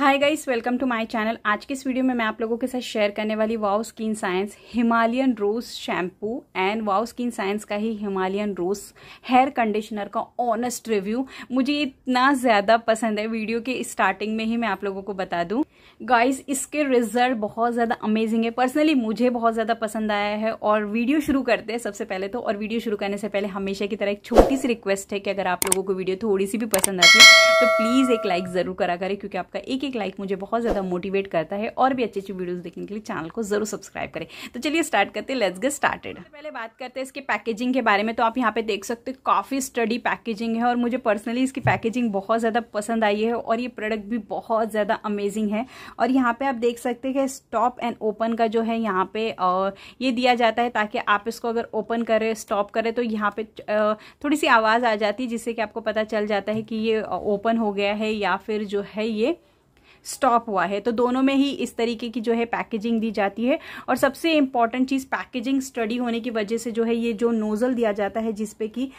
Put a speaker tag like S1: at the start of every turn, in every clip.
S1: Hi guys welcome to my channel आज के इस वीडियो में मैं आप लोगों के साथ शेयर करने वाली wow skin science Himalayan rose shampoo and wow skin science का ही हिमालयन रोज हेयर कंडीशनर का ऑनेस्ट रिव्यू मुझे इतना ज़्यादा पसंद है वीडियो के स्टार्टिंग में ही मैं आप लोगों को बता दूँ। गाइस इसके रिज़ल्ट बहुत ज़्यादा अमेजिंग है। पर्सनली मुझे बहुत ज़्यादा पसंद आया है और वीडियो शुरू करते हैं सबसे पहले तो। और वीडियो शुरू करने से पहले हमेशा की तरह एक छोटी सी रिक्वेस्ट है कि अगर आप लोगों को वीडियो थोड़ी सी भी पसंद आती है तो प्लीज़ एक लाइक ज़रूर करा करें, क्योंकि आपका एक एक लाइक मुझे बहुत ज़्यादा मोटिवेट करता है और भी अच्छी अच्छी वीडियोस देखने के लिए चैनल को ज़रूर सब्सक्राइब करें। तो चलिए स्टार्ट करते हैं लेट्स गेट स्टार्टेड पहले बात करते हैं इसके पैकेजिंग के बारे में। तो आप यहाँ पे देख सकते हैं, काफ़ी स्टडी पैकेजिंग है और मुझे पर्सनली इसकी पैकेजिंग बहुत ज़्यादा पसंद आई है और ये प्रोडक्ट भी बहुत ज़्यादा अमेजिंग है। और यहाँ पे आप देख सकते हैं स्टॉप एंड ओपन का जो है यहाँ पे ये दिया जाता है ताकि आप इसको अगर ओपन करें स्टॉप करें तो यहाँ पे थोड़ी सी आवाज़ आ जाती है जिससे कि आपको पता चल जाता है कि ये ओपन हो गया है या फिर जो है ये स्टॉप हुआ है। तो दोनों में ही इस तरीके की जो है पैकेजिंग दी जाती है। और सबसे इंपॉर्टेंट चीज़ पैकेजिंग स्टडी होने की वजह से जो है ये जो नोज़ल दिया जाता है जिसपे कि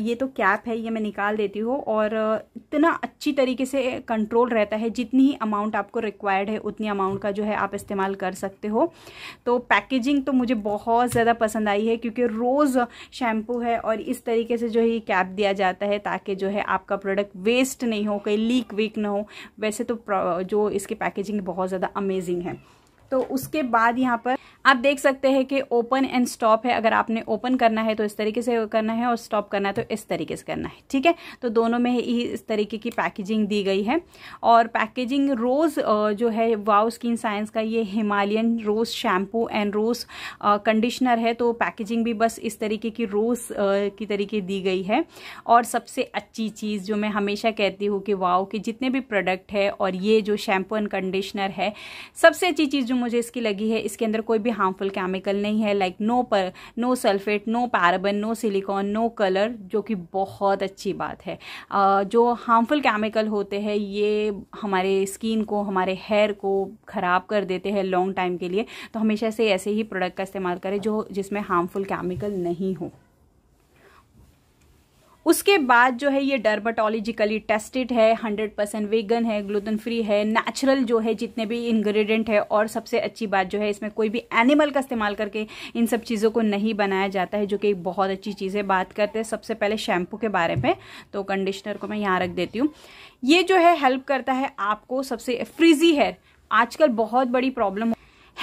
S1: ये तो कैप है, ये मैं निकाल देती हूँ। और इतना अच्छी तरीके से कंट्रोल रहता है, जितनी ही अमाउंट आपको रिक्वायर्ड है, उतनी अमाउंट का जो है आप इस्तेमाल कर सकते हो। तो पैकेजिंग तो मुझे बहुत ज़्यादा पसंद आई है, क्योंकि रोज़ शैम्पू है और इस तरीके से जो है ये कैप दिया जाता है ताकि जो है आपका प्रोडक्ट वेस्ट नहीं हो, कहीं लीक वीक ना हो। वैसे तो जो इसकी पैकेजिंग बहुत ज़्यादा अमेजिंग है। तो उसके बाद यहाँ पर आप देख सकते हैं कि ओपन एंड स्टॉप है। अगर आपने ओपन करना है तो इस तरीके से करना है और स्टॉप करना है तो इस तरीके से करना है। ठीक है? तो दोनों में ही इस तरीके की पैकेजिंग दी गई है। और पैकेजिंग रोज़ जो है वाओ स्किन साइंस का ये Himalayan rose shampoo and rose conditioner है तो पैकेजिंग भी बस इस तरीके की रोज़ की तरीके दी गई है। और सबसे अच्छी चीज़ जो मैं हमेशा कहती हूँ कि वाओ के जितने भी प्रोडक्ट है और ये जो शैम्पू एंड कंडीशनर है, सबसे अच्छी चीज़ जो मुझे इसकी लगी है, इसके अंदर कोई भी हार्मफुल केमिकल नहीं है लाइक नो पर no sulphate no paraben no silicone no colour जो कि बहुत अच्छी बात है। जो हार्मफुल केमिकल होते हैं, ये हमारे स्किन को, हमारे हेयर को ख़राब कर देते हैं लॉन्ग टाइम के लिए। तो हमेशा से ऐसे ही प्रोडक्ट का इस्तेमाल करें जो जिसमें हार्मफुल केमिकल नहीं हो। उसके बाद जो है ये डर्माटोलॉजिकली टेस्टेड है हंड्रेड परसेंट वेगन है ग्लूटन फ्री है नेचुरल जो है जितने भी इंग्रेडिएंट है और सबसे अच्छी बात जो है इसमें कोई भी एनिमल का इस्तेमाल करके इन सब चीज़ों को नहीं बनाया जाता है, जो कि बहुत अच्छी चीज़ है बात करते हैं। सबसे पहले शैम्पू के बारे में तो कंडीशनर को मैं यहाँ रख देती हूँ। ये जो है हेल्प करता है आपको सबसे फ्रीजी हेयर आजकल बहुत बड़ी प्रॉब्लम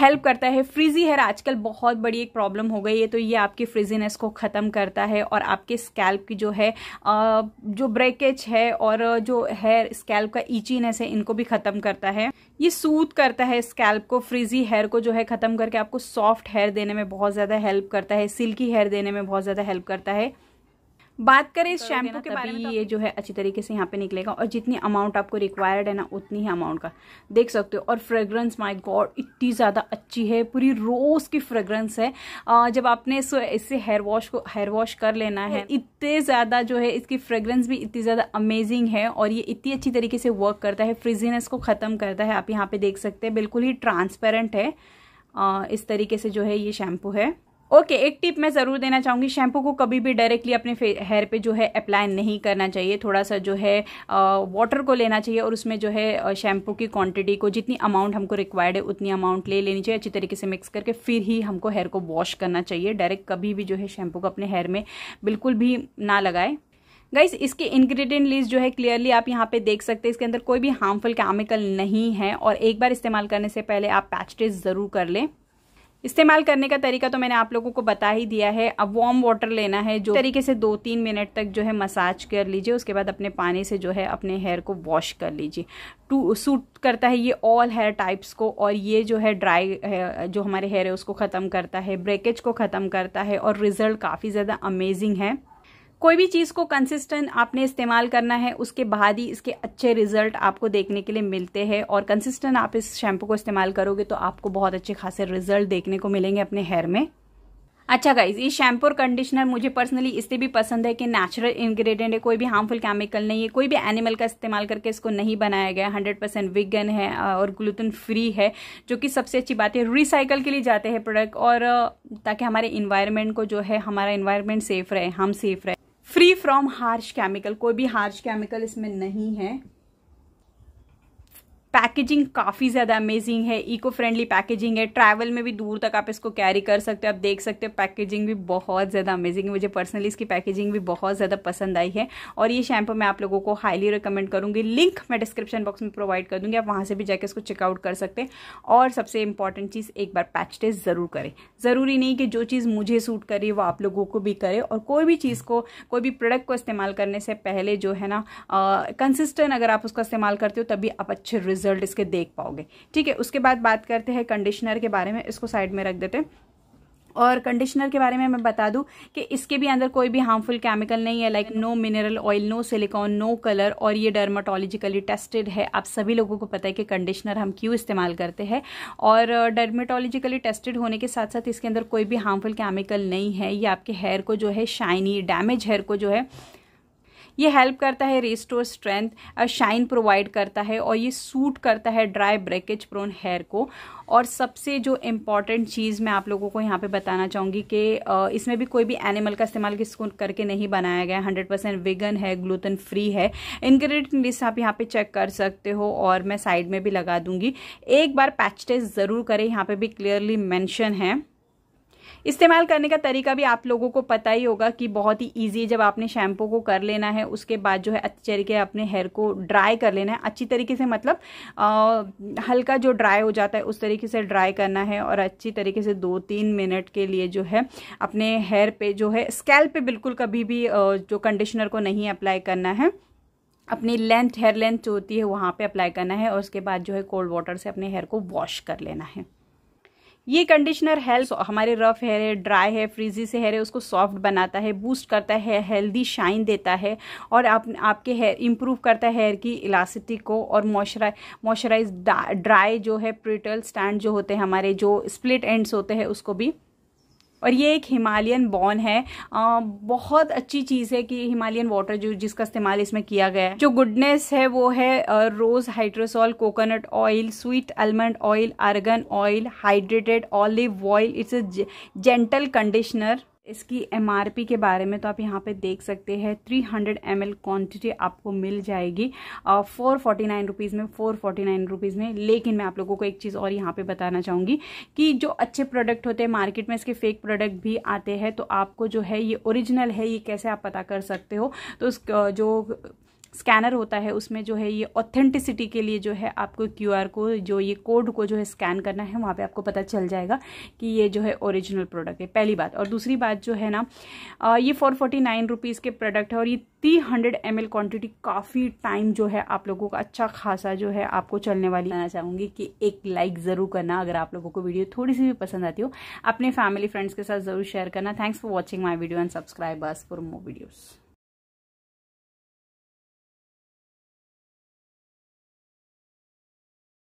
S1: हेल्प करता है। फ्रीजी हेयर आजकल बहुत बड़ी एक प्रॉब्लम हो गई है तो ये आपकी फ्रीजीनेस को ख़त्म करता है और आपके स्कैल्प की जो है जो ब्रेकेज है और जो हेयर स्कैल्प का ईचीनेस है, इनको भी ख़त्म करता है। ये सूट करता है स्कैल्प को फ्रीजी हेयर को जो है ख़त्म करके आपको सॉफ्ट हेयर देने में बहुत ज़्यादा हेल्प करता है सिल्की हेयर देने में बहुत ज़्यादा हेल्प करता है। बात करें इस शैम्पू के बारे में तो ये जो है अच्छी तरीके से यहाँ पे निकलेगा और जितनी अमाउंट आपको रिक्वायर्ड है ना उतनी ही अमाउंट का। देख सकते हो और फ्रेग्रेंस माय गॉड इतनी ज़्यादा अच्छी है पूरी रोज़ की फ्रेग्रेंस है। आ, जब आपने इस, इससे हेयर वॉश को हेयर वॉश कर लेना है इतने ज़्यादा जो है इसकी फ्रेग्रेंस भी इतनी ज़्यादा अमेजिंग है और ये इतनी अच्छी तरीके से वर्क करता है फ्रिजीनेस को ख़त्म करता है। आप यहाँ पे देख सकते हैं बिल्कुल ही ट्रांसपेरेंट है। इस तरीके से जो है ये शैम्पू है। ओके, एक टिप मैं ज़रूर देना चाहूँगी। शैम्पू को कभी भी डायरेक्टली अपने हेयर पे जो है अप्लाई नहीं करना चाहिए। थोड़ा सा जो है वाटर को लेना चाहिए और उसमें जो है शैम्पू की क्वांटिटी को जितनी अमाउंट हमको रिक्वायर्ड है, उतनी अमाउंट ले लेनी चाहिए। अच्छी तरीके से मिक्स करके फिर ही हमको हेयर को वॉश करना चाहिए। डायरेक्ट कभी भी जो है शैम्पू को अपने हेयर में बिल्कुल भी ना लगाए। गाइस इसके इंग्रेडिएंट लिस्ट जो है क्लियरली आप यहाँ पे देख सकते हैं। इसके अंदर कोई भी हार्मफुल केमिकल नहीं है और एक बार इस्तेमाल करने से पहले आप पैच टेस्ट ज़रूर कर लें। इस्तेमाल करने का तरीका तो मैंने आप लोगों को बता ही दिया है। अब वार्म वाटर लेना है, जो तरीके से दो तीन मिनट तक जो है मसाज कर लीजिए, उसके बाद अपने पानी से जो है अपने हेयर को वॉश कर लीजिए। टू सूट करता है ये ऑल हेयर टाइप्स को और ये जो है ड्राई जो हमारे हेयर है, उसको ख़त्म करता है ब्रेकेज को ख़त्म करता है और रिज़ल्ट काफ़ी ज़्यादा अमेजिंग है। कोई भी चीज़ को कंसिस्टेंट आपने इस्तेमाल करना है, उसके बाद ही इसके अच्छे रिज़ल्ट आपको देखने के लिए मिलते हैं और कंसिस्टेंट आप इस शैम्पू को इस्तेमाल करोगे तो आपको बहुत अच्छे खासे रिज़ल्ट देखने को मिलेंगे अपने हेयर में। अच्छा गाइज़ ये शैम्पू और कंडीशनर मुझे पर्सनली इसलिए भी पसंद है कि नेचुरल इंग्रेडिएंट है, कोई भी हार्मफुल केमिकल नहीं है, कोई भी एनिमल का इस्तेमाल करके इसको नहीं बनाया गया हंड्रेड परसेंट विगन है और ग्लूटन फ्री है, जो कि सबसे अच्छी बात है। रिसाइकल के लिए जाते हैं प्रोडक्ट और ताकि हमारे इन्वायरमेंट को जो है, हमारा इन्वायरमेंट सेफ़ रहे, हम सेफ़ रहे। फ्री फ्रॉम हार्श केमिकल कोई भी हार्श केमिकल इसमें नहीं है। पैकेजिंग काफ़ी ज़्यादा अमेजिंग है इको फ्रेंडली पैकेजिंग है। ट्रैवल में भी दूर तक आप इसको कैरी कर सकते हो, आप देख सकते हो पैकेजिंग भी बहुत ज़्यादा अमेजिंग है। मुझे पर्सनली इसकी पैकेजिंग भी बहुत ज़्यादा पसंद आई है। और ये शैम्पू मैं आप लोगों को हाईली रिकमेंड करूँगी। लिंक मैं डिस्क्रिप्शन बॉक्स में प्रोवाइड कर दूँगी, आप वहाँ से भी जाकर इसको चेकआउट कर सकते हैं। और सबसे इंपॉर्टेंट चीज़, एक बार पैच टेस्ट ज़रूर करें। ज़रूरी नहीं कि जो चीज़ मुझे सूट करे, वो आप लोगों को भी करे। और कोई भी चीज़ को, कोई भी प्रोडक्ट को इस्तेमाल करने से पहले जो है ना कंसिस्टेंट अगर आप उसका इस्तेमाल करते हो, तभी आप अच्छे इसके देख पाओगे। ठीक है, उसके बाद बात करते हैं कंडीशनर के बारे में, इसको साइड में रख देते हैं। और कंडीशनर के बारे में मैं बता दूँ कि इसके भी अंदर कोई भी हार्मफुल केमिकल नहीं है like no mineral oil no silicone no colour और ये डर्माटोलॉजिकली टेस्टेड है। आप सभी लोगों को पता है कि कंडीशनर हम क्यों इस्तेमाल करते हैं। और डर्माटोलॉजिकली टेस्टेड होने के साथ साथ इसके अंदर कोई भी हार्मफुल केमिकल नहीं है। ये आपके हेयर को जो है शाइनी डैमेज हेयर को जो है ये हेल्प करता है रिस्टोर स्ट्रेंथ शाइन प्रोवाइड करता है और ये सूट करता है ड्राई ब्रेकेज प्रोन हेयर को। और सबसे जो इंपॉर्टेंट चीज़ मैं आप लोगों को यहाँ पे बताना चाहूँगी कि इसमें भी कोई भी एनिमल का इस्तेमाल किसको करके नहीं बनाया गया। हंड्रेड परसेंट वेगन है ग्लूटन फ्री है। इन्ग्रीडियंट लिस्ट आप यहाँ पे चेक कर सकते हो और मैं साइड में भी लगा दूँगी। एक बार पैच टेस्ट ज़रूर करें, यहाँ पे भी क्लियरली मैंशन है। इस्तेमाल करने का तरीका भी आप लोगों को पता ही होगा कि बहुत ही ईजी है जब आपने शैम्पू को कर लेना है उसके बाद जो है अच्छे तरीके अपने हेयर को ड्राई कर लेना है। अच्छी तरीके से मतलब आ, हल्का जो ड्राई हो जाता है उस तरीके से ड्राई करना है और अच्छी तरीके से दो तीन मिनट के लिए जो है अपने हेयर पे जो है स्कैल पे बिल्कुल कभी भी जो कंडीशनर को नहीं अप्लाई करना है। अपनी लेंथ हेयर लेंथ जो होती है वहाँ पे अप्लाई करना है और उसके बाद जो है कोल्ड वाटर से अपने हेयर को वॉश कर लेना है। ये कंडीशनर हेल्प हमारे रफ हेयर है ड्राई है फ्रीजी से हेयर है उसको सॉफ्ट बनाता है बूस्ट करता है हेल्दी शाइन देता है और आप आपके हेयर इंप्रूव करता है हेयर की इलासिटी को और मॉइस्चराइज मॉइस्चराइज ड्राई जो है प्रिटल स्टैंड जो होते हैं हमारे जो स्प्लिट एंड्स होते हैं उसको भी और ये एक हिमालयन बॉन है। आ, बहुत अच्छी चीज़ है कि हिमालयन वाटर जो जिसका इस्तेमाल इसमें किया गया है। जो गुडनेस है वो है rose hydrosol coconut oil sweet almond oil argan oil hydrated olive oil it's a gentle conditioner इसकी एमआरपी के बारे में तो आप यहाँ पे देख सकते हैं। 300 हंड्रेड एम क्वान्टिटी आपको मिल जाएगी। फोर फोर्टी नाइन रुपीज़ में फोर फोर्टी नाइन रुपीज़ में। लेकिन मैं आप लोगों को एक चीज़ और यहाँ पे बताना चाहूँगी कि जो अच्छे प्रोडक्ट होते हैं मार्केट में इसके फेक प्रोडक्ट भी आते हैं तो आपको जो है ये ओरिजिनल है, ये कैसे आप पता कर सकते हो? तो उस जो स्कैनर होता है, उसमें जो है ये ऑथेंटिसिटी के लिए जो है आपको क्यूआर को, जो ये कोड को जो है स्कैन करना है, वहाँ पे आपको पता चल जाएगा कि ये जो है ओरिजिनल प्रोडक्ट है, पहली बात। और दूसरी बात जो है ना ये फोर फोर्टी नाइन रुपीज़ के प्रोडक्ट है और ये three hundred M L quantity काफ़ी टाइम जो है आप लोगों का अच्छा खासा जो है आपको चलने वाली। कहना चाहूँगी कि एक लाइक ज़रूर करना अगर आप लोगों को वीडियो थोड़ी सी भी पसंद आती हो। अपने फैमिली फ्रेंड्स के साथ ज़रूर शेयर करना। Thanks for watching my video and subscribers for more videos